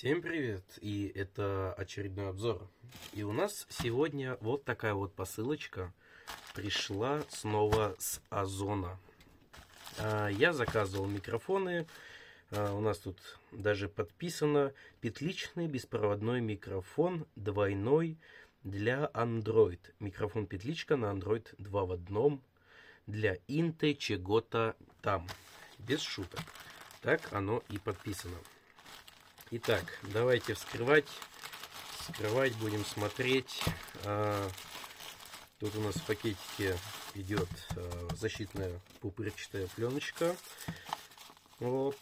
Всем привет! И это очередной обзор. И у нас сегодня вот такая вот посылочка пришла снова с Озона. А, я заказывал микрофоны. А, у нас тут даже подписано петличный беспроводной микрофон двойной для Android. Микрофон петличка на Android 2 в одном для Инты чего-то там. Без шуток. Так оно и подписано. Итак, давайте вскрывать. Вскрывать будем смотреть. А, тут у нас в пакетике идет а, защитная пупырчатая пленочка. Вот.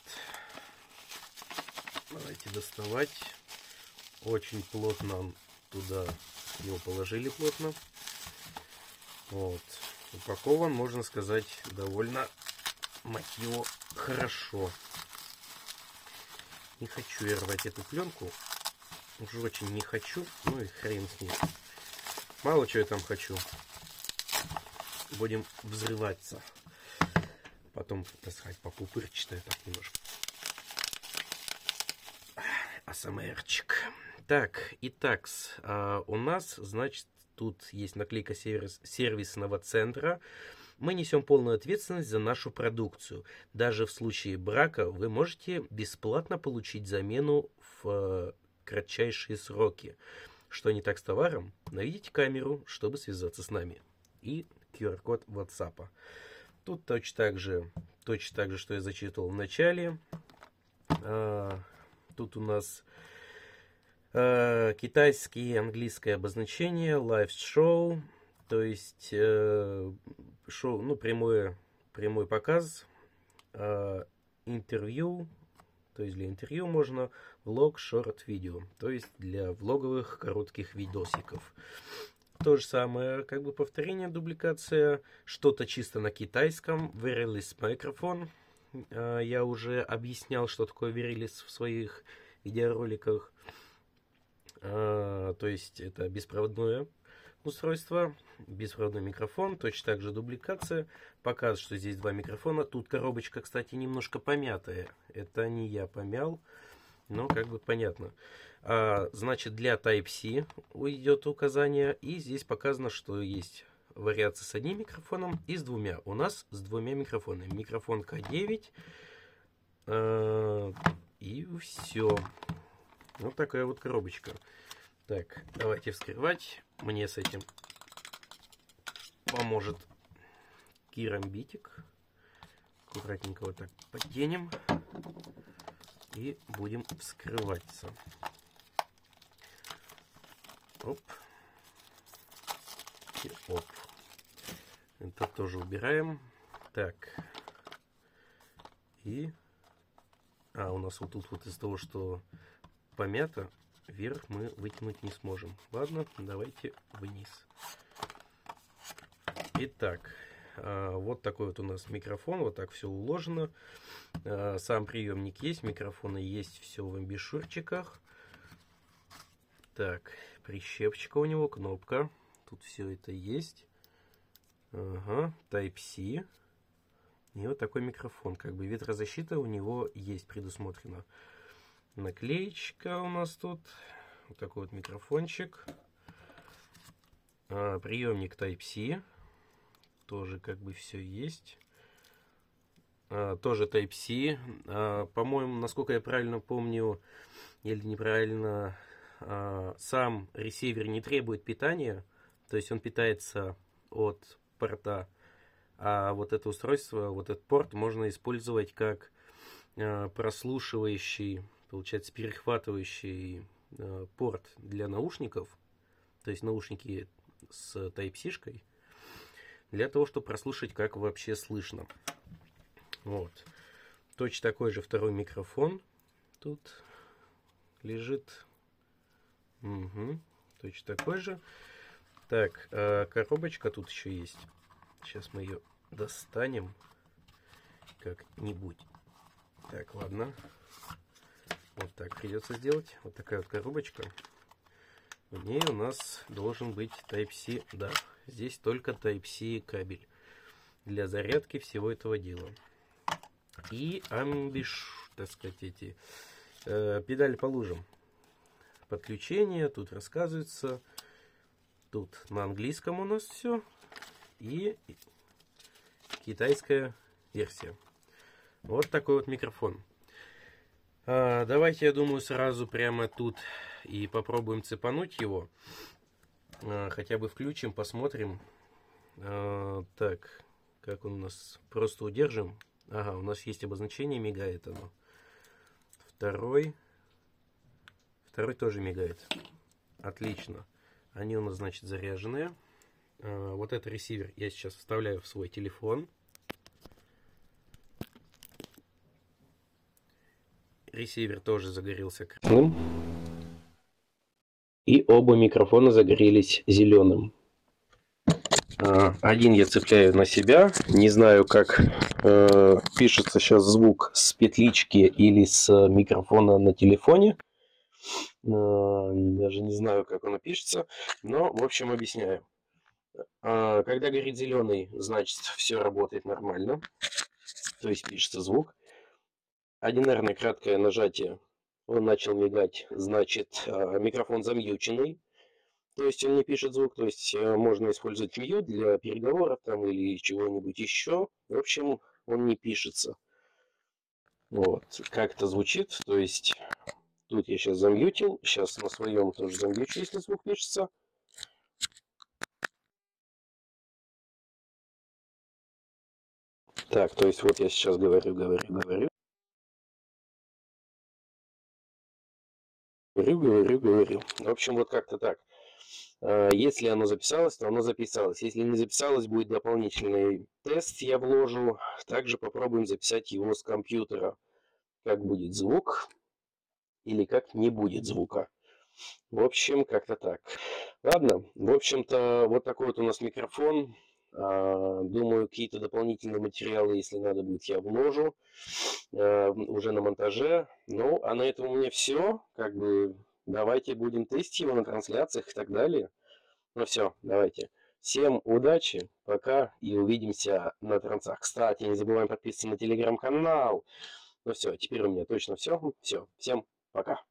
Давайте доставать. Очень плотно туда его положили плотно. Вот. Упакован, можно сказать, довольно мать его хорошо. Не хочу я рвать эту пленку. Уже очень не хочу. Ну и хрен с ней. Мало чего я там хочу. Будем взрываться. Потом таскать по пупырчатое так немножко. АСМРчик. Так, итак, а, у нас, значит, тут есть наклейка сервис, сервисного центра. Мы несем полную ответственность за нашу продукцию. Даже в случае брака вы можете бесплатно получить замену в э, кратчайшие сроки. Что не так с товаром? Наведите камеру, чтобы связаться с нами. И QR-код WhatsApp. Тут точно так же, точно так же, что я зачитывал в начале. А, тут у нас а, китайские и английское обозначение, live show, то есть э, ну, прямое, прямой показ, э, интервью, то есть для интервью можно влог, шорт, видео, то есть для влоговых коротких видосиков. То же самое, как бы повторение, дубликация, что-то чисто на китайском, wireless микрофон. Э, я уже объяснял, что такое wireless в своих видеороликах. Э, то есть это беспроводное устройство, беспроводной микрофон, точно так же дубликация. Показывает, что здесь два микрофона. Тут коробочка, кстати, немножко помятая. Это не я помял, но как бы понятно. А, значит, для Type-C уйдет указание. И здесь показано, что есть вариация с одним микрофоном и с двумя. У нас с двумя микрофонами. Микрофон К9. А, и все. Вот такая вот коробочка. Так, давайте вскрывать. Мне с этим поможет керамбитик. Аккуратненько вот так подтянем. И будем вскрываться. Оп. И оп. Это тоже убираем. Так. И... А, у нас вот тут вот из того, что помято, вверх мы вытянуть не сможем. Ладно, давайте вниз. Итак, а, вот такой вот у нас микрофон, вот так все уложено. А, сам приемник есть, микрофоны есть, все в амбишурчиках. Так, прищепочка у него, кнопка. Тут все это есть. Ага, Type-C. И вот такой микрофон. Как бы ветрозащита у него есть предусмотрена наклеечка у нас тут. Вот такой вот микрофончик. А, приемник Type-C. Тоже как бы все есть. А, тоже Type-C. А, По-моему, насколько я правильно помню, или неправильно, а, сам ресивер не требует питания. То есть он питается от порта. А вот это устройство, вот этот порт можно использовать как а, прослушивающий получается, перехватывающий э, порт для наушников, то есть наушники с Type-C, для того, чтобы прослушать, как вообще слышно. Вот. Точно такой же второй микрофон тут лежит. Угу. Точно такой же. Так, э, коробочка тут еще есть. Сейчас мы ее достанем как-нибудь. Так, ладно. Вот так придется сделать. Вот такая вот коробочка. В ней у нас должен быть Type-C. Да, здесь только Type-C кабель для зарядки всего этого дела. И амбиш, так сказать, эти Э, педаль по лужам. Подключение, тут рассказывается. Тут на английском у нас все. И китайская версия. Вот такой вот микрофон. А, давайте, я думаю, сразу прямо тут и попробуем цепануть его. А, хотя бы включим, посмотрим. А, так, как он у нас? Просто удержим. Ага, у нас есть обозначение, мигает оно. Второй. Второй тоже мигает. Отлично. Они у нас, значит, заряженные. Вот этот ресивер я сейчас вставляю в свой телефон. Ресивер тоже загорелся красным. И оба микрофона загорелись зеленым. А, один я цепляю на себя. Не знаю, как э, пишется сейчас звук с петлички или с микрофона на телефоне. Э, даже не знаю, как оно пишется. Но, в общем, объясняю. Э, когда горит зеленый, значит, все работает нормально. То есть пишется звук. Одинарное краткое нажатие, он начал мигать, значит а, микрофон замьюченный, то есть он не пишет звук, то есть э, можно использовать мьют для переговоров там или чего-нибудь еще. В общем, он не пишется. Вот, как это звучит, то есть тут я сейчас замьютил, сейчас на своем тоже замьючу, если звук пишется. Так, то есть вот я сейчас говорю, говорю, говорю. Говорю, говорю, говорю. В общем, вот как-то так. А, если оно записалось, то оно записалось. Если не записалось, будет дополнительный тест, я вложу. Также попробуем записать его с компьютера. Как будет звук или как не будет звука. В общем, как-то так. Ладно, в общем-то, вот такой вот у нас микрофон. А, думаю, какие-то дополнительные материалы, если надо будет, я вложу э, уже на монтаже. Ну, а на этом у меня все. Как бы давайте будем тестить его на трансляциях и так далее. Ну все, давайте. Всем удачи, пока и увидимся на трансах. Кстати, не забываем подписываться на телеграм-канал. Ну все, теперь у меня точно все. Все, всем пока.